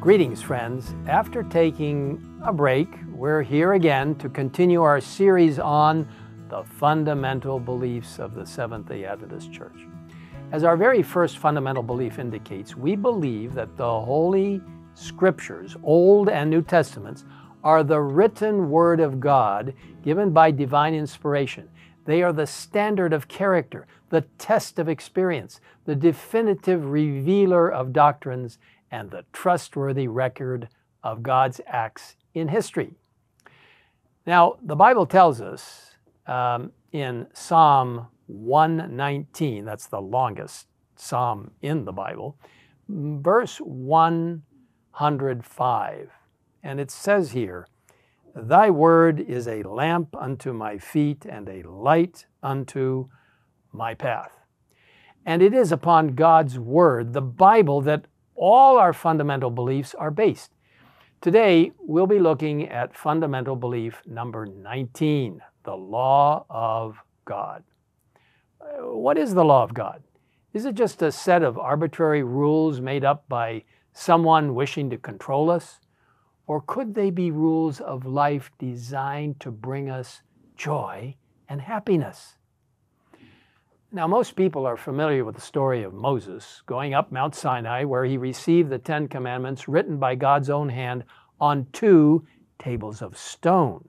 Greetings, friends. After taking a break, we're here again to continue our series on the fundamental beliefs of the Seventh day Adventist Church. As our very first fundamental belief indicates, we believe that the Holy Scriptures, Old and New Testaments, are the written Word of God given by divine inspiration. They are the standard of character, the test of experience, the definitive revealer of doctrines, and the trustworthy record of God's acts in history. Now, the Bible tells us um, in Psalm 119, that's the longest psalm in the Bible, verse 105. And it says here, Thy word is a lamp unto my feet and a light unto my path. And it is upon God's word, the Bible, that all our fundamental beliefs are based. Today, we'll be looking at fundamental belief number 19, the law of God. Uh, what is the law of God? Is it just a set of arbitrary rules made up by someone wishing to control us? Or could they be rules of life designed to bring us joy and happiness? Now, most people are familiar with the story of Moses going up Mount Sinai, where he received the Ten Commandments written by God's own hand on two tables of stone.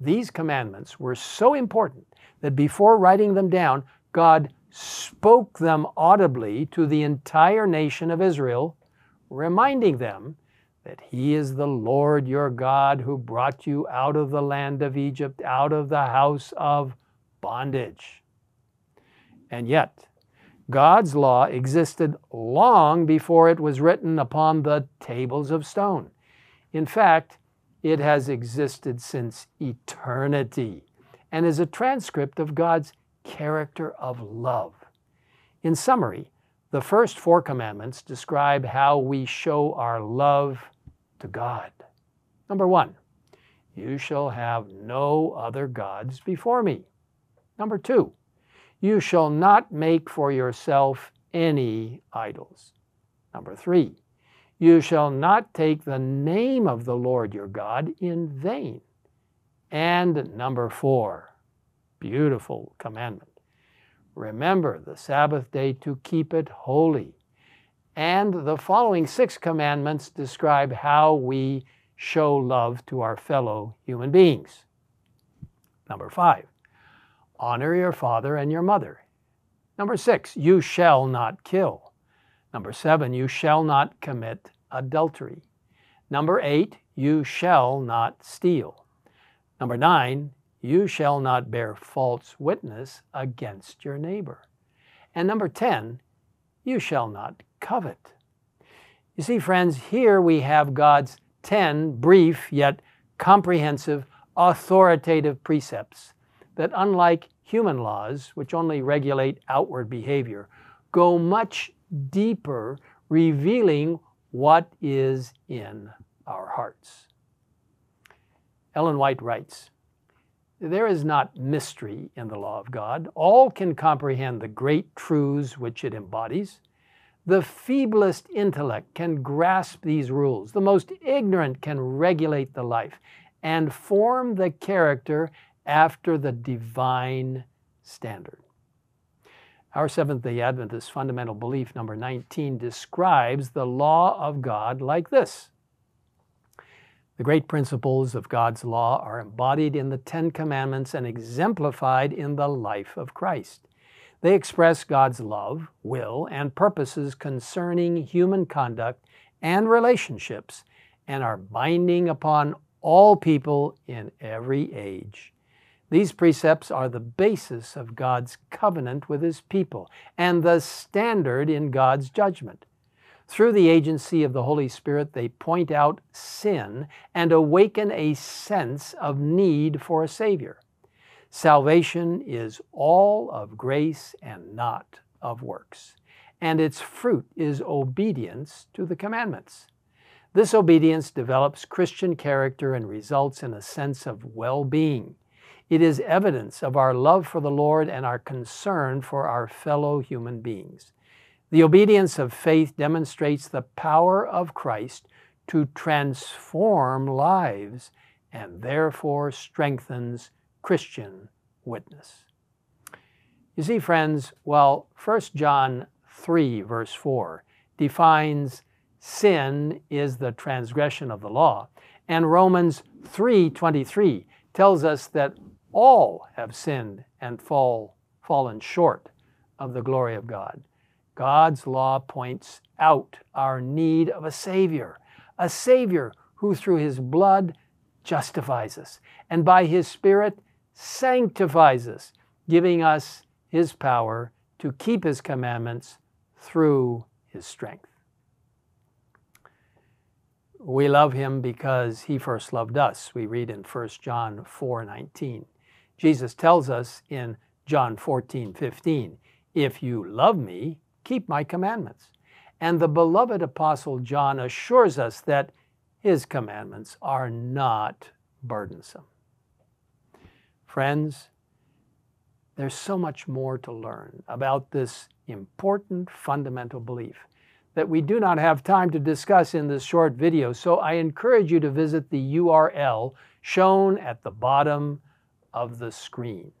These commandments were so important that before writing them down, God spoke them audibly to the entire nation of Israel, reminding them that He is the Lord your God who brought you out of the land of Egypt, out of the house of bondage. And yet, God's law existed long before it was written upon the tables of stone. In fact, it has existed since eternity and is a transcript of God's character of love. In summary, the first four commandments describe how we show our love to God. Number one, you shall have no other gods before me. Number two, you shall not make for yourself any idols. Number three, you shall not take the name of the Lord your God in vain. And number four, beautiful commandment. Remember the Sabbath day to keep it holy. And the following six commandments describe how we show love to our fellow human beings. Number five, Honor your father and your mother. Number six, you shall not kill. Number seven, you shall not commit adultery. Number eight, you shall not steal. Number nine, you shall not bear false witness against your neighbor. And number 10, you shall not covet. You see, friends, here we have God's 10 brief yet comprehensive, authoritative precepts that unlike human laws, which only regulate outward behavior, go much deeper, revealing what is in our hearts. Ellen White writes, There is not mystery in the law of God. All can comprehend the great truths which it embodies. The feeblest intellect can grasp these rules. The most ignorant can regulate the life and form the character after the divine standard. Our Seventh day Adventist fundamental belief, number 19, describes the law of God like this The great principles of God's law are embodied in the Ten Commandments and exemplified in the life of Christ. They express God's love, will, and purposes concerning human conduct and relationships and are binding upon all people in every age. These precepts are the basis of God's covenant with His people and the standard in God's judgment. Through the agency of the Holy Spirit, they point out sin and awaken a sense of need for a Savior. Salvation is all of grace and not of works, and its fruit is obedience to the commandments. This obedience develops Christian character and results in a sense of well being it is evidence of our love for the Lord and our concern for our fellow human beings. The obedience of faith demonstrates the power of Christ to transform lives and therefore strengthens Christian witness. You see, friends, while 1 John 3, verse 4, defines sin is the transgression of the law, and Romans 3:23 tells us that all have sinned and fall fallen short of the glory of God. God's law points out our need of a savior, a savior who through his blood justifies us and by his spirit sanctifies us, giving us his power to keep his commandments through his strength. We love him because he first loved us. We read in 1 John 4:19. Jesus tells us in John 14:15, "If you love me, keep my commandments." And the beloved apostle John assures us that his commandments are not burdensome. Friends, there's so much more to learn about this important fundamental belief that we do not have time to discuss in this short video, so I encourage you to visit the URL shown at the bottom of the screen.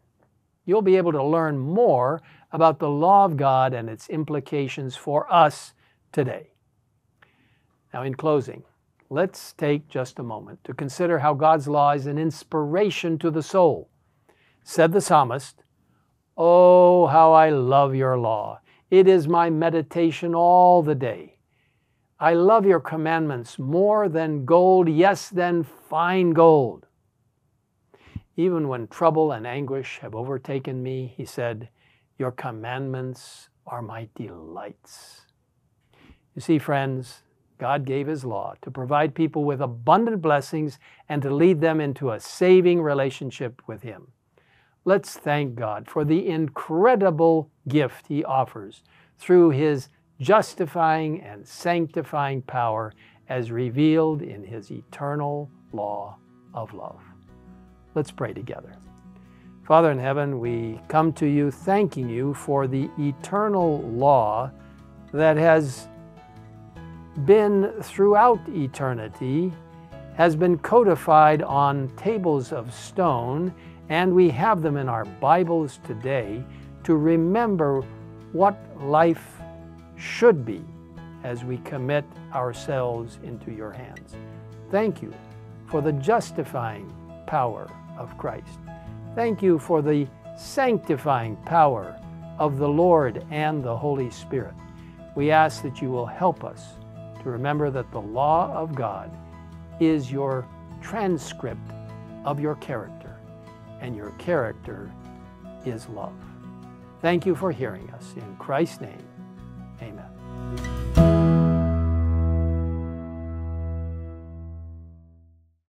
You'll be able to learn more about the law of God and its implications for us today. Now, in closing, let's take just a moment to consider how God's law is an inspiration to the soul. Said the psalmist, Oh, how I love your law! It is my meditation all the day. I love your commandments more than gold, yes, than fine gold. Even when trouble and anguish have overtaken me, he said, Your commandments are my delights. You see, friends, God gave His law to provide people with abundant blessings and to lead them into a saving relationship with Him. Let's thank God for the incredible gift He offers through His justifying and sanctifying power as revealed in His eternal law of love. Let's pray together. Father in heaven, we come to you thanking you for the eternal law that has been throughout eternity, has been codified on tables of stone and we have them in our Bibles today to remember what life should be as we commit ourselves into your hands. Thank you for the justifying power of Christ. Thank you for the sanctifying power of the Lord and the Holy Spirit. We ask that you will help us to remember that the law of God is your transcript of your character and your character is love. Thank you for hearing us. In Christ's name, amen.